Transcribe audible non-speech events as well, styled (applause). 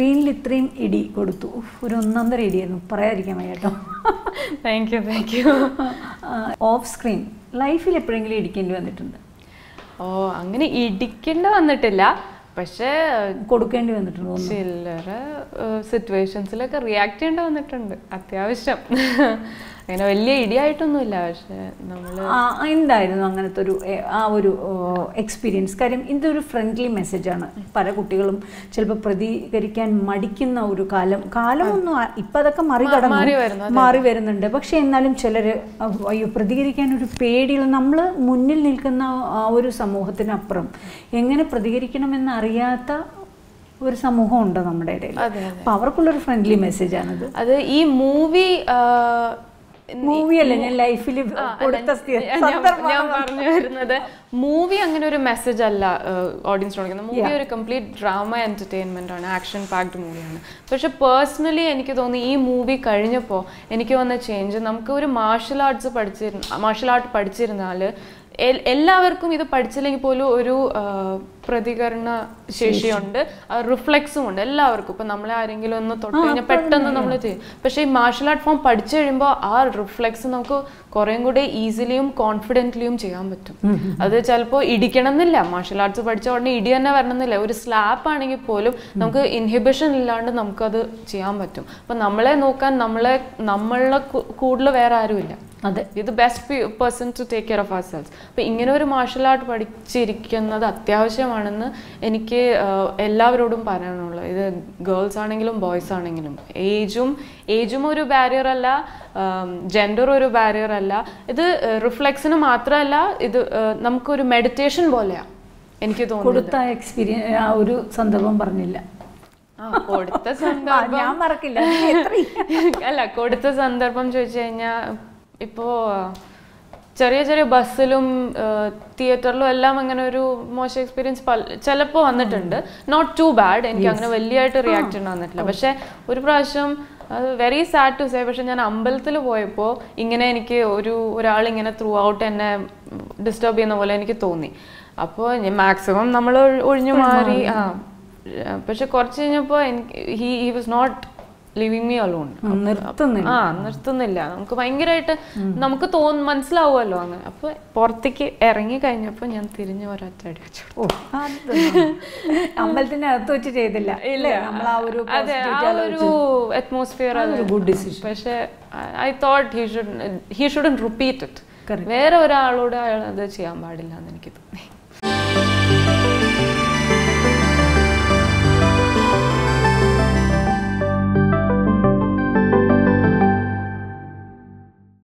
സ്ക്രീനിൽ ഇത്രയും ഇടി കൊടുത്തു. ഒരു ഒന്നൊന്നര ഇടിയായിരുന്നു. പറയാതിരിക്കാൻ വയ്യ കേട്ടോ. Thank you thank you off screen ലൈഫിൽ എപ്പോഴെങ്കിലും ഇടിക്കേണ്ടി വന്നിട്ടുണ്ട്. ഓ അങ്ങനെ ഇടിക്കേണ്ട വന്നിട്ടില്ല. പക്ഷേ കൊടുക്കേണ്ടി വന്നിട്ടുണ്ട് ചില്ലറ സിറ്റുവേഷൻസിലൊക്കെ റിയാക്ട് ചെയ്യേണ്ടി വന്നിട്ടുണ്ട്. അത്യാവശ്യം. അങ്ങനെ വലിയ ഇടിയായിട്ടൊന്നുമില്ല പക്ഷെ നമ്മൾ എന്തായിരുന്നു അങ്ങനത്തെ ഒരു ആ ഒരു എക്സ്പീരിയൻസ് കാര്യം ഇതൊരു ഫ്രണ്ട്ലി മെസ്സേജാണ് പല കുട്ടികളും ചിലപ്പോൾ പ്രതികരിക്കാൻ മടിക്കുന്ന ഒരു കാലം. കാലമൊന്നും ഇപ്പം ഇപ്പൊ അതൊക്കെ മറികടന്ന്. മാറി വരുന്നുണ്ട്. പക്ഷെ എന്നാലും ചിലർ അയ്യോ പ്രതികരിക്കാൻ ഒരു പേടിയുള്ള നമ്മൾ മുന്നിൽ നിൽക്കുന്ന ആ ഒരു സമൂഹത്തിനപ്പുറം എങ്ങനെ പ്രതികരിക്കണമെന്ന് അറിയാത്ത ഒരു സമൂഹം ഉണ്ട് നമ്മുടെ ഇടയിൽ. അതെ അപ്പൊ അവർക്കുള്ളൊരു ഫ്രണ്ട്ലി ആണ് അത് ഈ മൂവി മൂവി അല്ല? ഞാൻ ലൈഫിൽ ഞാൻ പറഞ്ഞു വരുന്നത്. മൂവി അങ്ങനെ ഒരു മെസ്സേജ് അല്ല ഓഡിയൻസ് കൊടുക്കുന്നത്. മൂവി ഒരു കംപ്ലീറ്റ് ഡ്രാമ എന്റർടൈൻമെന്റ് ആണ് ആക്ഷൻ പാക്ഡ് മൂവിയാണ് പക്ഷെ പേഴ്സണലി എനിക്ക് തോന്നി ഈ മൂവി കഴിഞ്ഞപ്പോൾ എനിക്ക് വന്ന ചേഞ്ച് നമുക്ക് ഒരു മാർഷൽ ആർട്സ് പഠിച്ചിരുന്ന മാർഷൽ ആർട്ട് പഠിച്ചിരുന്നാൽ എല്ലാവർക്കും ഇത് പഠിച്ചില്ലെങ്കിൽ പോലും ഒരു പ്രതികരണ ശേഷിയുണ്ട്. റിഫ്ലെക്സും ഉണ്ട് എല്ലാവർക്കും. ഇപ്പൊ നമ്മളെ ആരെങ്കിലും ഒന്ന് തൊട്ട് കഴിഞ്ഞാൽ പെട്ടെന്ന് നമ്മൾ ചെയ്യും. പക്ഷേ ഈ മാർഷൽ ആർട്ട് ഫോം പഠിച്ചു കഴിയുമ്പോൾ ആ റിഫ്ലെക്സ് നമുക്ക് കുറേം കൂടെ ഈസിലിയും കോൺഫിഡന്റ്ലിയും ചെയ്യാൻ പറ്റും. അത് ചിലപ്പോൾ ഇടിക്കണം എന്നില്ല. മാർഷൽ ആർട്സ് പഠിച്ച ഉടനെ ഇടി തന്നെ വരണം എന്നില്ല. ഒരു സ്ലാപ്പ് ആണെങ്കിൽ പോലും നമുക്ക് ഇൻഹിബിഷൻ ഇല്ലാണ്ട് നമുക്കത് ചെയ്യാൻ പറ്റും. അപ്പൊ നമ്മളെ നോക്കാൻ നമ്മളെ നമ്മളെ കൂടുതൽ വേറെ ആരുമില്ല. അതെ. ഇത് best person to take care of ourselves അപ്പം ഇങ്ങനെ ഒരു മാർഷൽ ആർട്ട് പഠിച്ചിരിക്കുന്നത് അത്യാവശ്യമാണെന്ന് എനിക്ക് എല്ലാവരോടും പറയാനുള്ളത് ഇത് ഗേൾസ് ആണെങ്കിലും ബോയ്സ് ആണെങ്കിലും. ഏജും ഏജും ഒരു ബാരിയർ അല്ല ജെൻഡർ ഒരു ബാരിയർ അല്ല. ഇത് റിഫ്ലെക്സിന് മാത്രമല്ല ഇത് നമുക്കൊരു മെഡിറ്റേഷൻ പോലെയാണ് എനിക്ക് തോന്നുന്നു കൊടുത്ത എക്സ്പീരിയൻസ് ആ ഒരു സന്ദർഭം പറഞ്ഞില്ല. കൊടുത്ത (laughs) സന്ദർഭം ഞാൻ മറക്കില്ല. (laughs) അല്ല കൊടുത്ത സന്ദർഭം ചോദിച്ചു കഴിഞ്ഞാൽ ഇപ്പോ ചെറിയ ചെറിയ ബസ്സിലും തിയേറ്ററിലും എല്ലാം അങ്ങനെ ഒരു മോശം എക്സ്പീരിയൻസ് ചിലപ്പോ വന്നിട്ടുണ്ട്. നോട്ട് ടു ബാഡ് എനിക്ക് അങ്ങനെ വലിയതായിട്ട് റിയാക്ട് ചെയ്യണം വന്നിട്ടില്ല. പക്ഷെ ഒരു പ്രാവശ്യം അത് വെരി സാഡ് ടു സേ പക്ഷെ ഞാൻ അമ്പലത്തിൽ പോയപ്പോൾ ഇങ്ങനെ എനിക്ക് ഒരു ഒരാൾ ഇങ്ങനെ ത്രൂ ഔട്ട് എന്നെ ഡിസ്റ്റർബ് ചെയ്യുന്ന പോലെ എനിക്ക് തോന്നി. അപ്പോൾ മാക്സിമം നമ്മൾ ഒഴിഞ്ഞു മാറി ആ. പക്ഷെ കുറച്ച് കഴിഞ്ഞപ്പോൾ എനിക്ക് he he was not leaving me alone നിർത്തുന്നില്ല. ആ നിർത്തുന്നില്ല. നമുക്ക് ഭയങ്കരമായിട്ട് നമുക്ക് തോന്നും മനസ്സിലാവുമല്ലോ അങ്ങനെ അപ്പൊ പുറത്തേക്ക് ഇറങ്ങി കഴിഞ്ഞപ്പോ ഞാൻ തിരിഞ്ഞു ഒരൊറ്റ അടി വെച്ചു. അമ്പലത്തിന്റെ അകത്ത് വെച്ച് ചെയ്തില്ല. അതെ ആ ഒരു അറ്റ്മോസ്ഫിയർ good decision. പക്ഷെ I thought he should he shouldn't repeat it. വേറെ ഒരാളോട് അയാൾ അത് ചെയ്യാൻ പാടില്ല എന്ന് എനിക്ക് തോന്നി.